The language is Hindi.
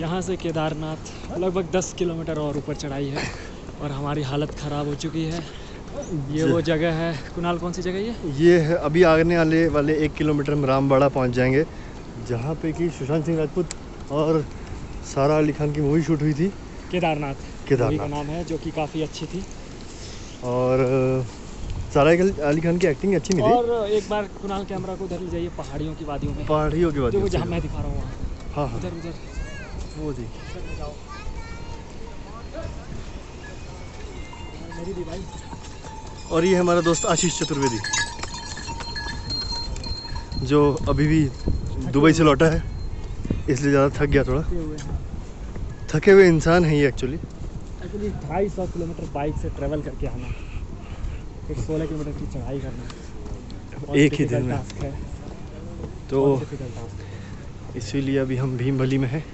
यहाँ से केदारनाथ लगभग 10 किलोमीटर और ऊपर चढ़ाई है और हमारी हालत ख़राब हो चुकी है। ये वो जगह है। कुणाल कौन सी जगह ये? ये है अभी आगने वाले वाले एक किलोमीटर में रामबाड़ा पहुँच जाएँगे जहाँ पे कि सुशांत सिंह राजपूत और सारा अली खान की मूवी शूट हुई थी। केदारनाथ। केदारनाथ। का नाम है जो कि काफ़ी अच्छी थी। और सारा अली खान की एक्टिंग अच्छी नहीं थी और एक बार कुणाल कैमरा को उधर ले जाइए पहाड़ियों की वादियों में। पहाड़ियों की वादियों जहाँ मैं दिखा रहा हूँ हाँ हाँ। उधर उधर। वो और ये हमारा दोस्त आशीष चतुर्वेदी जो अभी भी दुबई से लौटा है इसलिए ज़्यादा थक गया थोड़ा। थके हुए इंसान है ये एक्चुअली एक्चुअली ढाई सौ किलोमीटर बाइक से ट्रेवल करके आना फिर सोलह किलोमीटर की चढ़ाई करना एक ही दिन में। तो। इसीलिए अभी हम भीम भली में हैं।